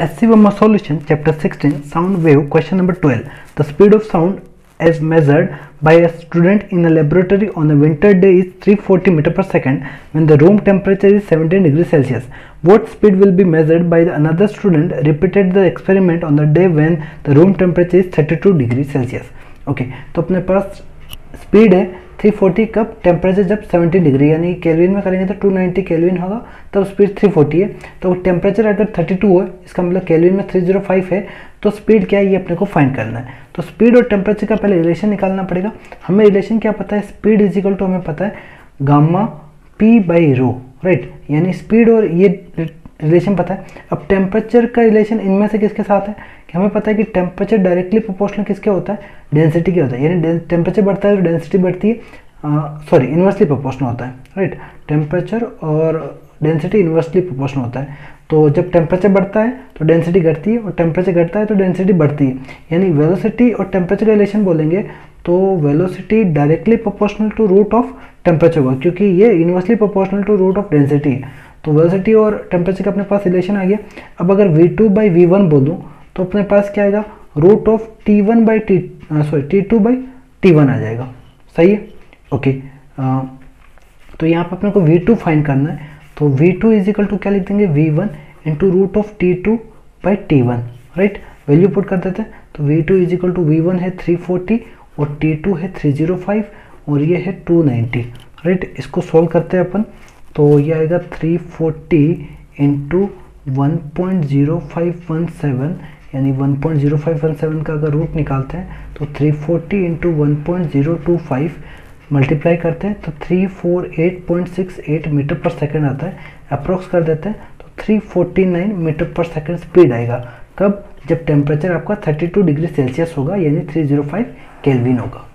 SC Verma solution chapter 16 sound wave question number 12 the speed of sound as measured by a student in a laboratory on a winter day is 340 meter per second when the room temperature is 17 degrees celsius what speed will be measured by the another student repeated the experiment on the day when the room temperature is 32 degrees celsius okay तो अपने पास speed है 340 कब temperature जब 70 degree यानी kelvin में करेंगे तो 290 kelvin होगा तब स्पीड 340 है। तो टेम्परेचर अगर 32 हो, इसका मतलब केल्विन में 305 है तो स्पीड क्या है, ये अपने को फाइंड करना है। तो स्पीड और टेम्परेचर का पहले रिलेशन निकालना पड़ेगा। हमें रिलेशन क्या पता है? स्पीड इज़ इक्वल टू हमें पता है gamma P by rho right यानी स्पीड और ये रिलेशन पता है। अब टेम्परेचर का रिलेशन इनमें से किसके साथ है? कि हमें पता है कि टेम्परेचर डायरेक्टली प्रोपोर्शनल किसके होता है? डेंसिटी के होता है। यानी टेम्परेचर बढ़ता है तो डेंसिटी बढ़ती है। सॉरी इन्वर्सली प्रोपोर्शनल होता है राइट टेम्परेचर और डेंसिटी इन्वर्सली प्रोपोर्शनल होता है। तो जब टेम्परेचर बढ़ता है तो डेंसिटी घटती है, और टेम्परेचर घटता है तो डेंसिटी बढ़ती है। यानी वेलोसिटी और टेम्परेचर का रिलेशन बोलेंगे तो velocity directly proportional to root of temperature होगा क्योंकि ये inversely proportional to root of density है। तो वेलोसिटी और टेम्परेचर का अपने पास रिलेशन आ गया। अब अगर V two by V one बोलूँ तो अपने पास क्या आएगा? Root of T one by T sorry T two by T one आ जाएगा। सही है? ओके आ, तो यहाँ पर अपने को वी टू फाइन करना है। तो V two is equal to क्या लिख देंगे? V one into root of T two by T one right value put कर देते हैं। तो V two is equal to V one है थ्री फोर्टी और टी टू है थ्री ज़ीरो फाइव और ये है टू नाइन्टी राइट इसको सॉल्व करते हैं अपन। तो ये आएगा three forty into one point zero five one seven यानी 1.0517 का अगर रूट निकालते हैं तो 340 फोर्टी इंटू वन मल्टीप्लाई करते हैं तो 348.68 मीटर पर सेकेंड आता है अप्रोक्स कर देते हैं तो 349 मीटर पर सेकेंड स्पीड आएगा। कब? जब टेम्परेचर आपका 32 डिग्री सेल्सियस होगा, यानी 305 केल्विन होगा।